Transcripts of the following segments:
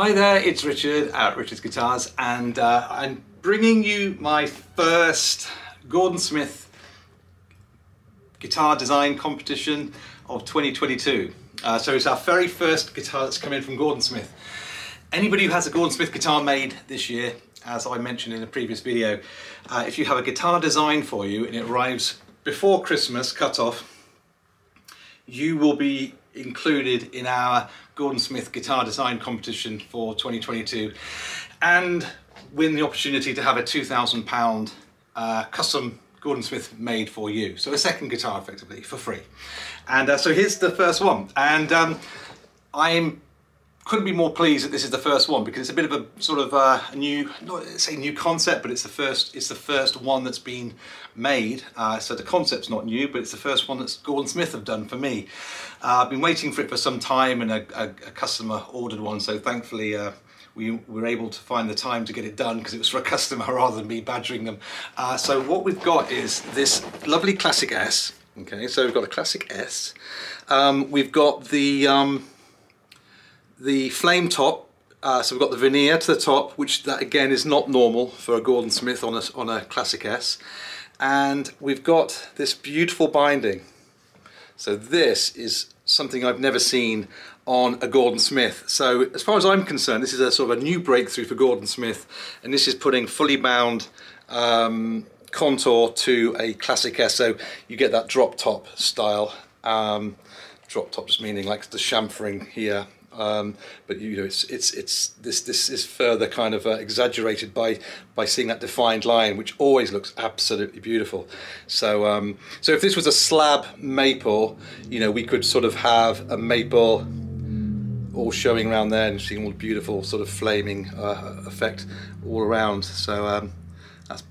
Hi there, it's Richard at Richard's Guitars, and uh, I'm bringing you my first Gordon Smith guitar design competition of 2022. Uh, so it's our very first guitar that's come in from Gordon Smith. Anybody who has a Gordon Smith guitar made this year, as I mentioned in a previous video, uh, if you have a guitar design for you and it arrives before Christmas, cut off, you will be included in our Gordon Smith guitar design competition for 2022 and win the opportunity to have a £2,000 uh, custom Gordon Smith made for you. So a second guitar effectively for free. And uh, so here's the first one. And um, I'm couldn't be more pleased that this is the first one because it's a bit of a sort of uh, a new, not say new concept, but it's the first, it's the first one that's been made. Uh, so the concept's not new, but it's the first one that Gordon Smith have done for me. Uh, I've been waiting for it for some time, and a, a, a customer ordered one, so thankfully. Uh, we were able to find the time to get it done because it was for a customer rather than me badgering them. Uh, so what we've got is this lovely Classic S. Okay, so we've got a Classic S. Um, we've got the um, the flame top uh, so we've got the veneer to the top which that again is not normal for a Gordon Smith on a, on a Classic S. And we've got this beautiful binding. So this is something I've never seen on a Gordon Smith. So as far as I'm concerned this is a sort of a new breakthrough for Gordon Smith and this is putting fully bound um, contour to a Classic S. So you get that drop top style. Um, drop top just meaning like the chamfering here um, but you know, it's it's it's this this is further kind of uh, exaggerated by by seeing that defined line, which always looks absolutely beautiful. So um, so if this was a slab maple, you know, we could sort of have a maple all showing around there and seeing all the beautiful sort of flaming uh, effect all around. So. Um, that's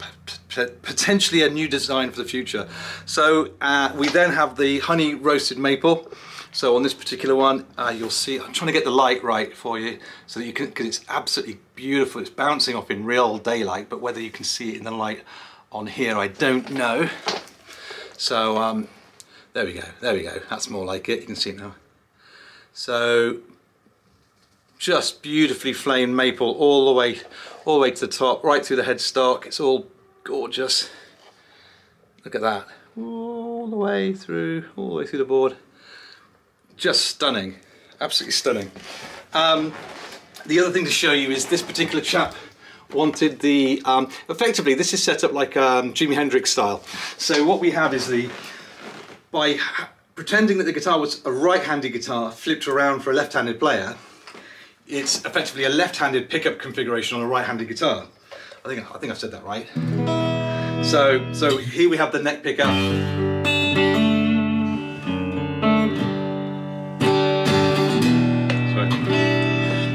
potentially a new design for the future. So uh, we then have the honey roasted maple. So on this particular one, uh, you'll see, I'm trying to get the light right for you so that you can, because it's absolutely beautiful. It's bouncing off in real daylight, but whether you can see it in the light on here, I don't know. So um, there we go, there we go. That's more like it, you can see it now. So just beautifully flamed maple all the way, all the way to the top, right through the headstock. It's all gorgeous. Look at that, all the way through, all the way through the board just stunning, absolutely stunning. Um, the other thing to show you is this particular chap wanted the, um, effectively this is set up like um, Jimi Hendrix style. So what we have is the, by pretending that the guitar was a right-handed guitar flipped around for a left-handed player, it's effectively a left-handed pickup configuration on a right-handed guitar. I think I think I've said that right. So so here we have the neck pickup.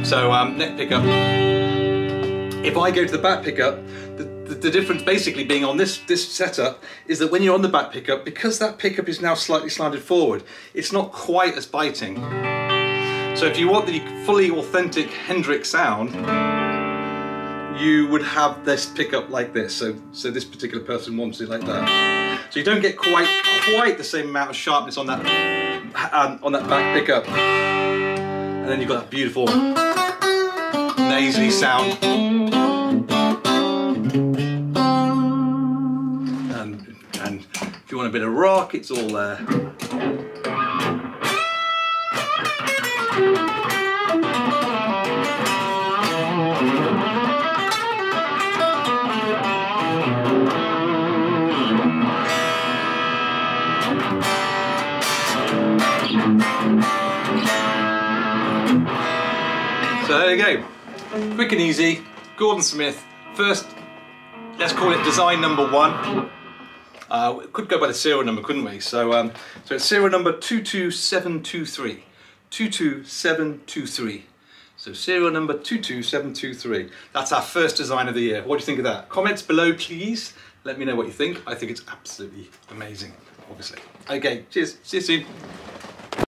So um, neck pickup. If I go to the back pickup, the, the, the, difference basically being on this, this setup is that when you're on the back pickup, because that pickup is now slightly slanted forward, it's not quite as biting. So if you want the fully authentic Hendrix sound, you would have this pickup like this. So, so this particular person wants it like that. So you don't get quite quite the same amount of sharpness on that um, on that back pickup. And then you've got that beautiful nasally sound. And, and if you want a bit of rock, it's all there. So there you go. Quick and easy, Gordon Smith. First, let's call it design number one. Uh, could go by the serial number, couldn't we? So, um, so it's serial number 22723. 22723. So serial number 22723. That's our first design of the year. What do you think of that? Comments below, please. Let me know what you think. I think it's absolutely amazing, obviously. Okay, cheers. See you soon.